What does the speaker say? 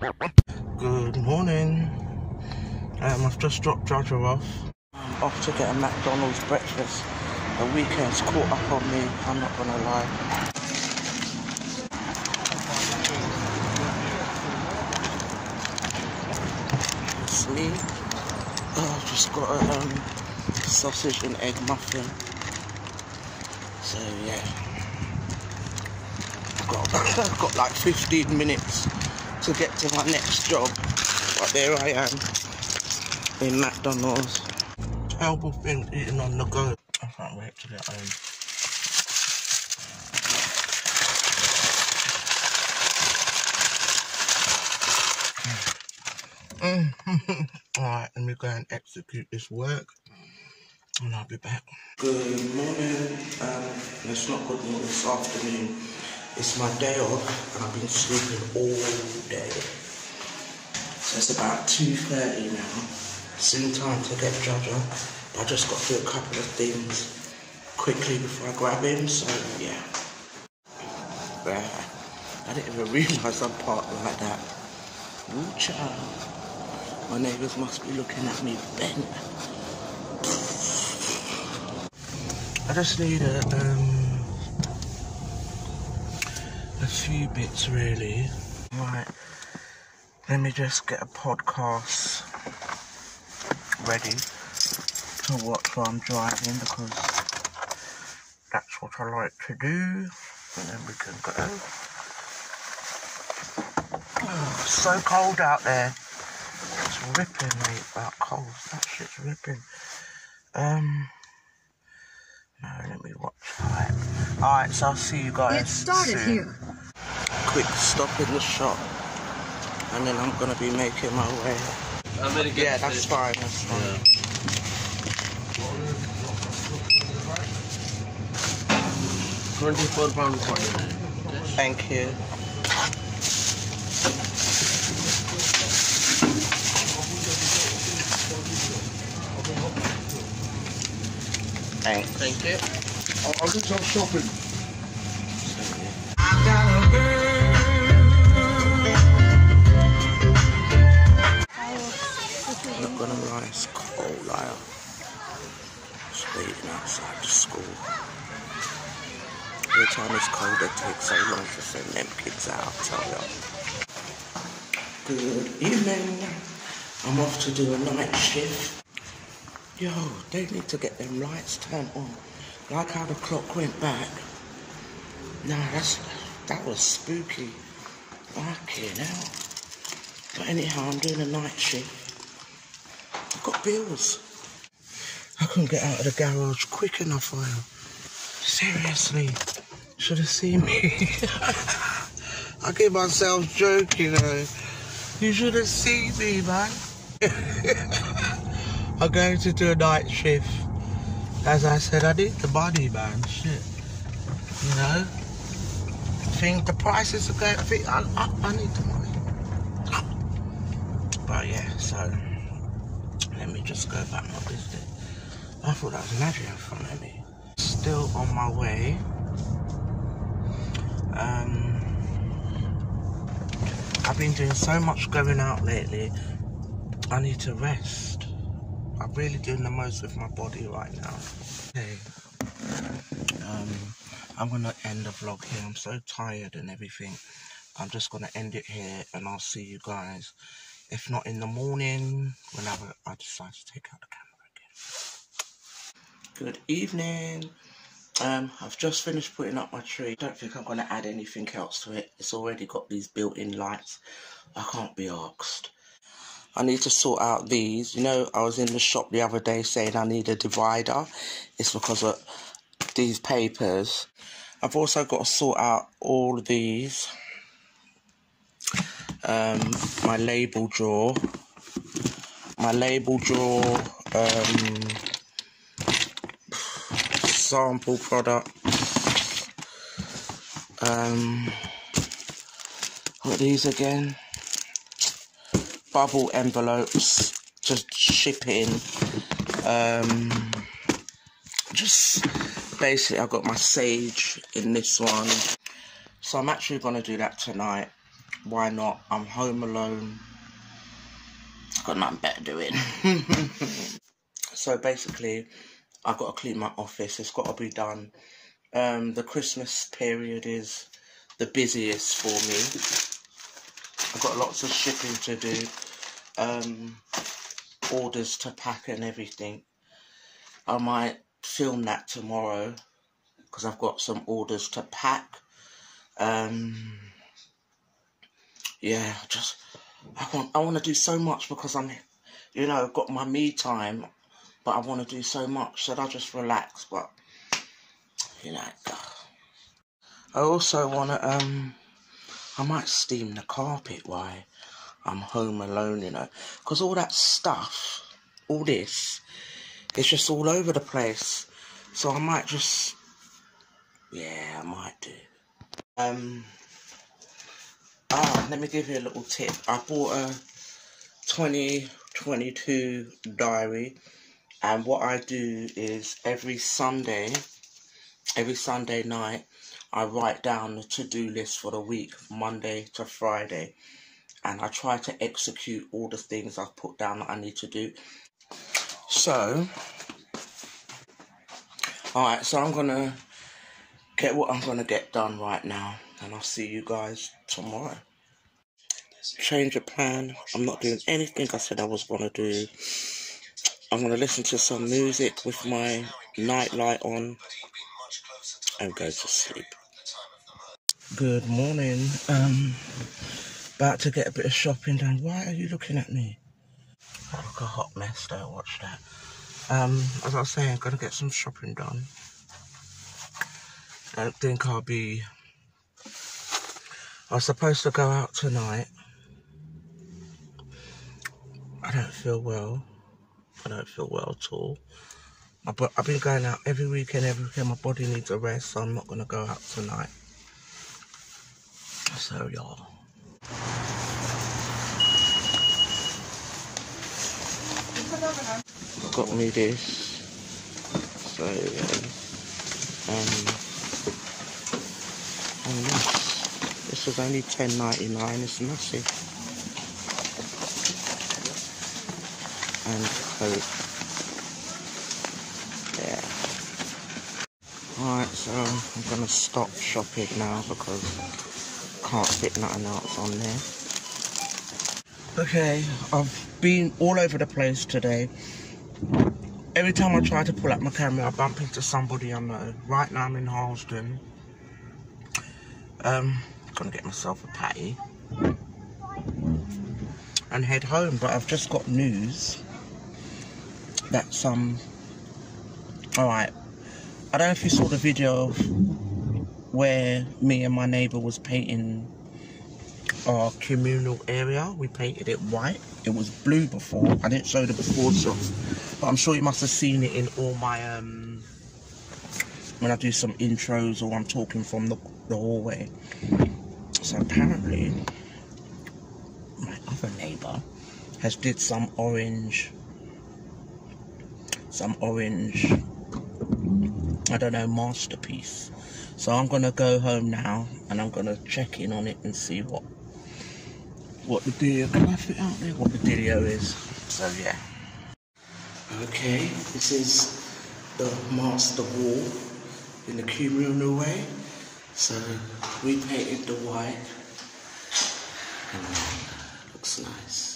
Good morning. Um, I've just dropped Jaja off. Off to get a McDonald's breakfast. The weekend's caught up on me, I'm not gonna lie. Me. Oh, I've just got a um, sausage and egg muffin. So yeah. I've got, I've got like 15 minutes to get to my next job. But there I am in McDonald's. Terrible thing eating on the go. I can't wait to get home. Alright, let me go and execute this work and I'll be back. Good morning. Um, it's not good morning this afternoon. It's my day off and I've been sleeping all day. So it's about 2.30 now. Soon time to get Jaja. I just got to do a couple of things quickly before I grab him, so yeah. I didn't even realise I'm parked like that. Ooh, child. My neighbours must be looking at me bent. I just need a, um, a few bits really. Right, let me just get a podcast ready to watch while I'm driving because that's what I like to do. And then we can go. Oh, so cold out there. It's ripping, mate. That cold. That shit's ripping. Um. No, let me watch. Alright. Alright, so I'll see you guys. Get started soon. here. Quick stop in the shop. And then I'm gonna be making my way. I'm gonna get Yeah, that's fine. That's fine. Yeah. Twenty-four pound forty-nine. Thank you. Thanks. Thank you. I'll, I'll get some shopping. It takes so long to send them kids out, tell you. Good evening. I'm off to do a night shift. Yo, they need to get them lights turned on. Like how the clock went back. Nah, that's that was spooky. Fucking hell. But anyhow, I'm doing a night shift. I've got bills. I couldn't get out of the garage quick enough for you. Seriously. You should have seen me. I give myself joking though. You should have seen me, man. I'm going to do a night shift. As I said, I need the money, man. Shit. You know? I think the prices are going. I think I, I, I need the money. But yeah, so let me just go back my business. I thought that was magic in front of me. Still on my way. Um, I've been doing so much going out lately. I need to rest. I'm really doing the most with my body right now. Okay. Um, I'm gonna end the vlog here. I'm so tired and everything. I'm just gonna end it here, and I'll see you guys. If not in the morning, whenever I decide to take out the camera again. Good evening. Um, I've just finished putting up my tree. Don't think I'm going to add anything else to it. It's already got these built-in lights. I can't be asked. I need to sort out these. You know, I was in the shop the other day saying I need a divider. It's because of these papers. I've also got to sort out all of these. Um, my label drawer. My label drawer. Um, sample product. Um, what these again? Bubble envelopes to ship in. Um, just basically, I've got my sage in this one. So I'm actually going to do that tonight. why not? I'm home alone. Got nothing better doing. so basically, I've got to clean my office. It's got to be done. Um, the Christmas period is the busiest for me. I've got lots of shipping to do. Um, orders to pack and everything. I might film that tomorrow because I've got some orders to pack. Um, yeah, just I want I want to do so much because I'm, you know, got my me time, but I want to do so much. Should I just relax? But you know, I also want to um, I might steam the carpet. Why? I'm home alone, you know, because all that stuff, all this, it's just all over the place. So I might just, yeah, I might do. Um, ah, let me give you a little tip. I bought a 2022 diary, and what I do is every Sunday, every Sunday night, I write down the to-do list for the week, Monday to Friday and I try to execute all the things I've put down that I need to do. So, alright, so I'm gonna get what I'm gonna get done right now, and I'll see you guys tomorrow. Change of plan. I'm not doing anything I said I was gonna do. I'm gonna listen to some music with my night light on and go to sleep. Good morning. Um, about to get a bit of shopping done. Why are you looking at me? I look a hot mess, don't watch that. Um, as I was saying, I'm gonna get some shopping done. I don't think I'll be... I was supposed to go out tonight. I don't feel well. I don't feel well at all. I've been going out every weekend, every weekend. My body needs a rest, so I'm not going to go out tonight. So, y'all. Got me this. So, um, and this. This was only ten ninety nine. It's massive. And coat. Yeah. Alright, so I'm gonna stop shopping now because I can't fit nothing else on there. Okay, I've been all over the place today. Every time I try to pull up my camera, I bump into somebody I know. Right now I'm in Harlesden. Um, gonna get myself a patty and head home. But I've just got news that um All right, I don't know if you saw the video where me and my neighbour was painting our communal area. We painted it white. It was blue before. I didn't show the before shots, but I'm sure you must have seen it in all my um when I do some intros or I'm talking from the, the hallway. So apparently, my other neighbour has did some orange, some orange, I don't know, masterpiece. So I'm gonna go home now and I'm gonna check in on it and see what what the deal, can I fit out there what the dealio is? So yeah. Okay, this is the master wall in the communal way. So we painted the white and looks nice.